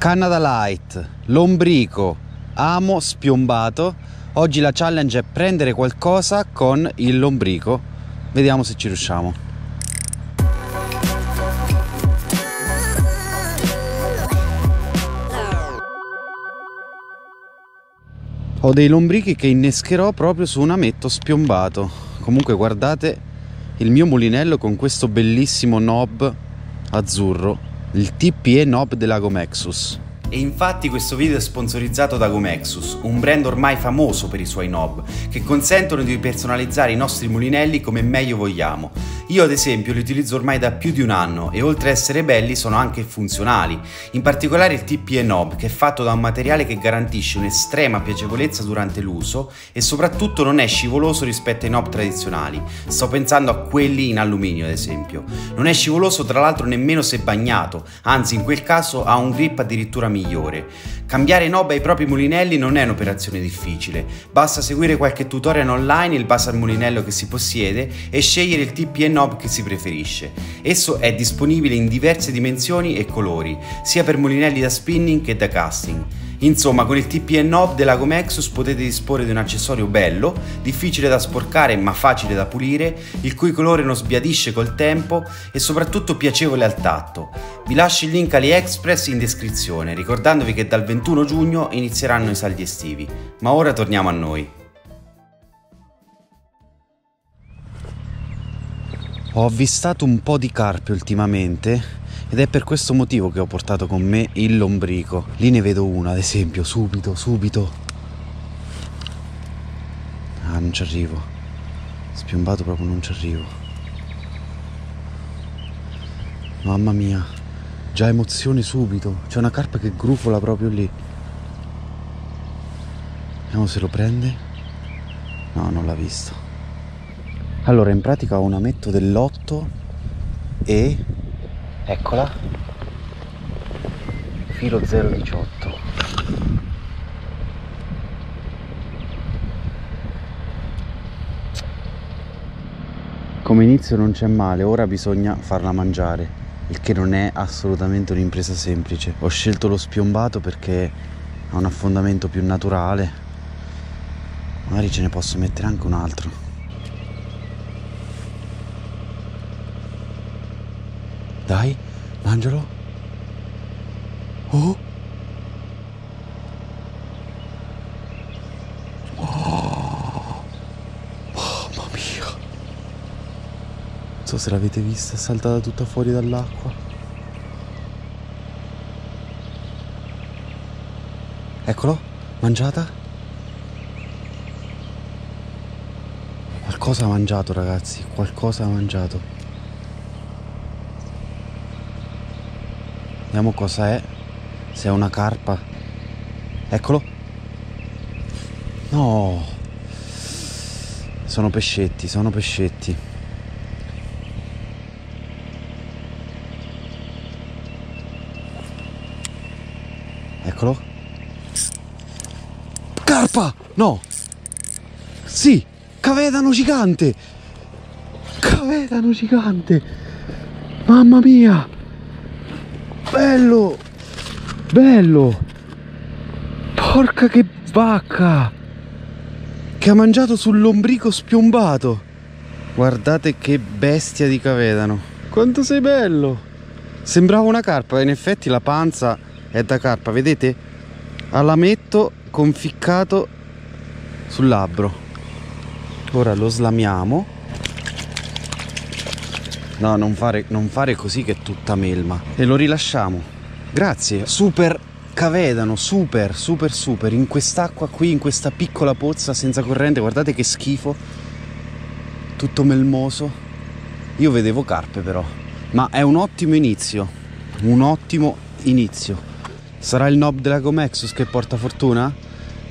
Canada Light, lombrico, amo spiombato. Oggi la challenge è prendere qualcosa con il lombrico. Vediamo se ci riusciamo. Ho dei lombrichi che innescherò proprio su un ametto spiombato. Comunque guardate il mio mulinello con questo bellissimo knob azzurro, il TPE knob della Gomexus. E infatti questo video è sponsorizzato da Gomexus, un brand ormai famoso per i suoi knob, che consentono di personalizzare i nostri mulinelli come meglio vogliamo. Io ad esempio li utilizzo ormai da più di un anno e oltre a essere belli sono anche funzionali, in particolare il TPE knob che è fatto da un materiale che garantisce un'estrema piacevolezza durante l'uso e soprattutto non è scivoloso rispetto ai knob tradizionali, sto pensando a quelli in alluminio ad esempio. Non è scivoloso tra l'altro nemmeno se bagnato, anzi in quel caso ha un grip addirittura migliore. Cambiare knob ai propri mulinelli non è un'operazione difficile, basta seguire qualche tutorial online in base al mulinello che si possiede e scegliere il TP e knob che si preferisce. Esso è disponibile in diverse dimensioni e colori, sia per mulinelli da spinning che da casting. Insomma, con il TPN Knob della Gomexus potete disporre di un accessorio bello, difficile da sporcare ma facile da pulire, il cui colore non sbiadisce col tempo e soprattutto piacevole al tatto. Vi lascio il link AliExpress in descrizione, ricordandovi che dal 21 giugno inizieranno i saldi estivi. Ma ora torniamo a noi. Ho avvistato un po' di carpe ultimamente ed è per questo motivo che ho portato con me il lombrico. Lì ne vedo uno, ad esempio, subito, subito. Ah, non ci arrivo. Spiombato proprio non ci arrivo. Mamma mia, già emozione subito. C'è una carpa che grufola proprio lì. Vediamo se lo prende. No, non l'ha visto. Allora, in pratica ho un ametto dell'8 e eccola filo 018 come inizio non c'è male ora bisogna farla mangiare il che non è assolutamente un'impresa semplice. Ho scelto lo spiombato perché ha un affondamento più naturale. Magari ce ne posso mettere anche un altro Dai, mangialo. Oh. oh. Non so se l'avete vista, è saltata tutta fuori dall'acqua. Eccolo, mangiata. Qualcosa ha mangiato ragazzi, qualcosa ha mangiato. Vediamo cosa è. Se è una carpa. Eccolo. No. Sono pescetti, sono pescetti. Eccolo. Carpa! No! Sì! Cavedano gigante! Cavedano gigante! Mamma mia! Bello! Bello! Porca che vacca! Che ha mangiato sull'ombrico spiombato! Guardate che bestia di cavedano! Quanto sei bello! Sembrava una carpa, in effetti la panza è da carpa, vedete? L'ametto conficcato sul labbro. Ora lo slamiamo No, non fare, non fare così che è tutta melma. E lo rilasciamo. Grazie. Super cavedano, super, super, super. In quest'acqua qui, in questa piccola pozza senza corrente, guardate che schifo. Tutto melmoso. Io vedevo carpe però. Ma è un ottimo inizio. Un ottimo inizio. Sarà il knob della Gomexus che porta fortuna?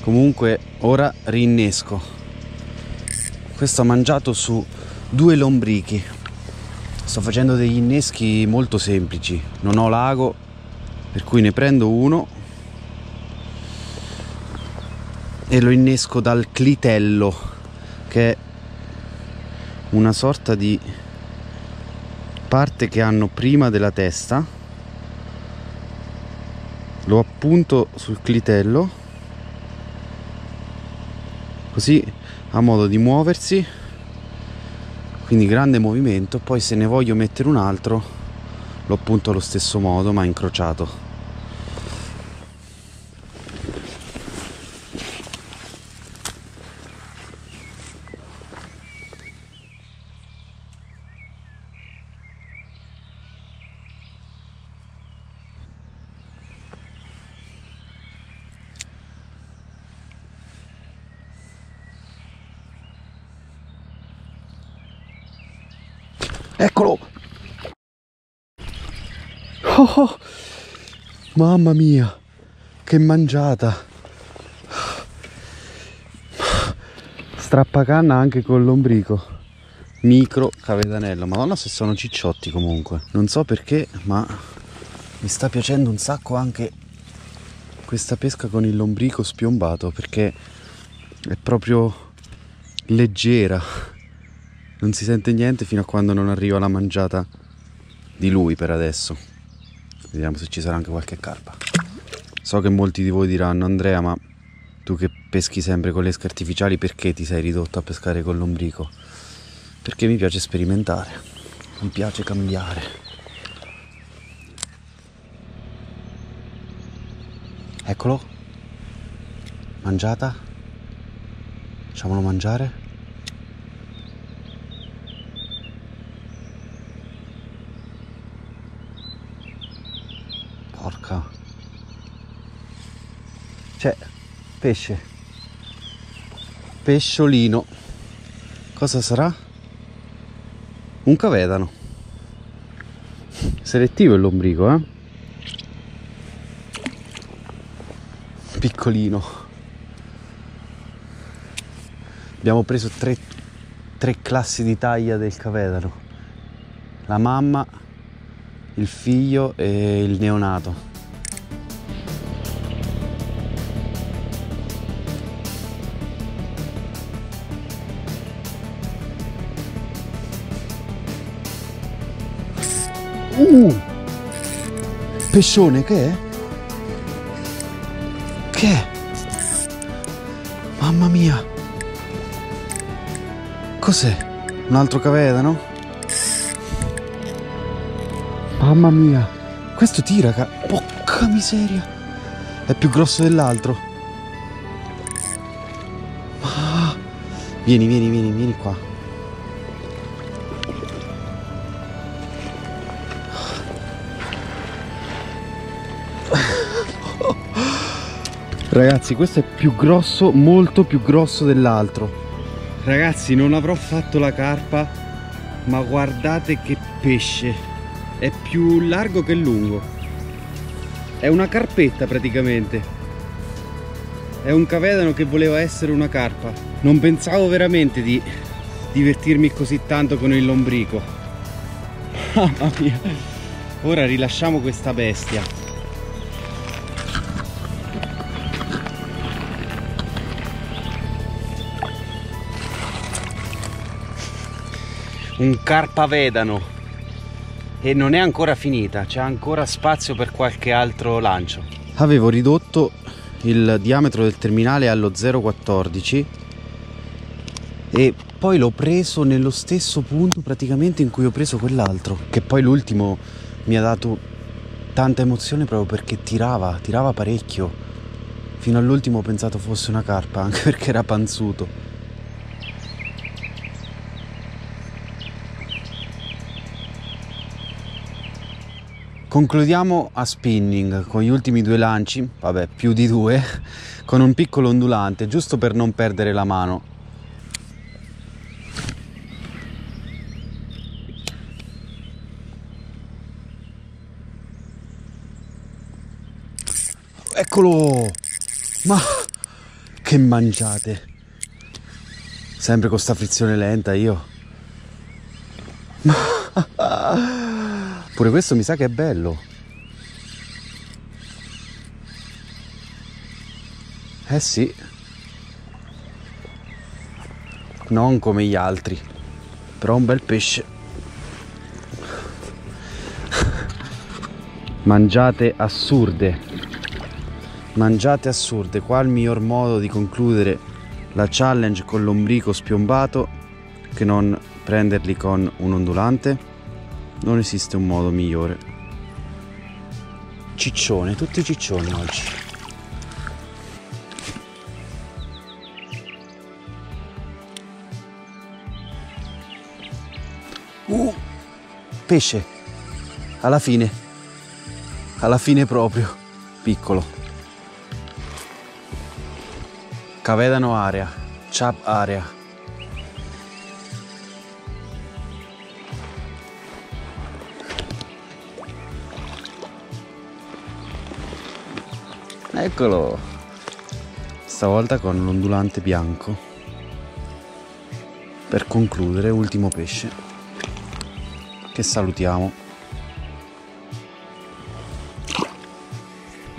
Comunque ora rinnesco. Questo ha mangiato su due lombrichi sto facendo degli inneschi molto semplici. Non ho lago per cui ne prendo uno e lo innesco dal clitello che è una sorta di parte che hanno prima della testa. Lo appunto sul clitello così ha modo di muoversi quindi grande movimento poi se ne voglio mettere un altro lo appunto allo stesso modo ma incrociato Eccolo! Oh, oh. Mamma mia, che mangiata! Strappacanna anche con l'ombrico. Micro cavetanello. Madonna se sono cicciotti comunque. Non so perché, ma mi sta piacendo un sacco anche questa pesca con il lombrico spiombato perché è proprio leggera non si sente niente fino a quando non arriva la mangiata di lui per adesso. Vediamo se ci sarà anche qualche carpa. So che molti di voi diranno Andrea ma tu che peschi sempre con le esche artificiali perché ti sei ridotto a pescare con l'ombrico? Perché mi piace sperimentare. Mi piace cambiare. Eccolo. Mangiata. Facciamolo mangiare Porca. C'è pesce. Pesciolino. Cosa sarà? Un cavedano. Selettivo il lombrico, eh? Piccolino. Abbiamo preso tre, tre classi di taglia del cavedano. La mamma il figlio e il neonato. Uh! Pescione che è? Che è? Mamma mia! Cos'è? Un altro cavedano? Mamma mia, questo tira, ca... Porca miseria. È più grosso dell'altro. Ah. Vieni, vieni, vieni, vieni qua. Ragazzi, questo è più grosso, molto più grosso dell'altro. Ragazzi, non avrò fatto la carpa, ma guardate che pesce. È più largo che lungo. È una carpetta praticamente. È un cavedano che voleva essere una carpa. Non pensavo veramente di divertirmi così tanto con il lombrico. Mamma mia. Ora rilasciamo questa bestia un carpavedano e non è ancora finita, c'è ancora spazio per qualche altro lancio. Avevo ridotto il diametro del terminale allo 0,14 e poi l'ho preso nello stesso punto praticamente in cui ho preso quell'altro, che poi l'ultimo mi ha dato tanta emozione proprio perché tirava, tirava parecchio. Fino all'ultimo ho pensato fosse una carpa, anche perché era panzuto. Concludiamo a spinning con gli ultimi due lanci, vabbè più di due, con un piccolo ondulante, giusto per non perdere la mano. Eccolo! Ma che mangiate! Sempre con sta frizione lenta io. Ma... Pure questo mi sa che è bello. Eh sì. Non come gli altri. Però un bel pesce. Mangiate assurde. mangiate assurde qua il miglior modo di concludere la challenge con l'ombrico spiombato che non prenderli con un ondulante non esiste un modo migliore. Ciccione tutti ciccioni oggi. Uh, pesce. Alla fine. Alla fine proprio. Piccolo. Cavedano area. Chap area eccolo. Stavolta con l'ondulante bianco. Per concludere ultimo pesce che salutiamo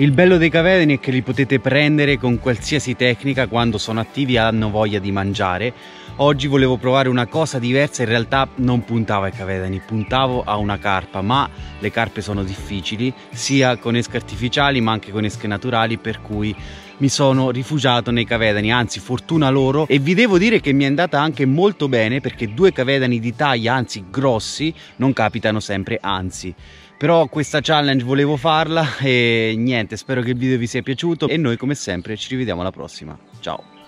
Il bello dei cavedani è che li potete prendere con qualsiasi tecnica quando sono attivi e hanno voglia di mangiare. Oggi volevo provare una cosa diversa, in realtà non puntavo ai cavedani, puntavo a una carpa, ma le carpe sono difficili, sia con esche artificiali ma anche con esche naturali, per cui mi sono rifugiato nei cavedani, anzi fortuna loro e vi devo dire che mi è andata anche molto bene perché due cavedani di taglia, anzi grossi, non capitano sempre, anzi però questa challenge volevo farla e niente spero che il video vi sia piaciuto e noi come sempre ci rivediamo alla prossima. Ciao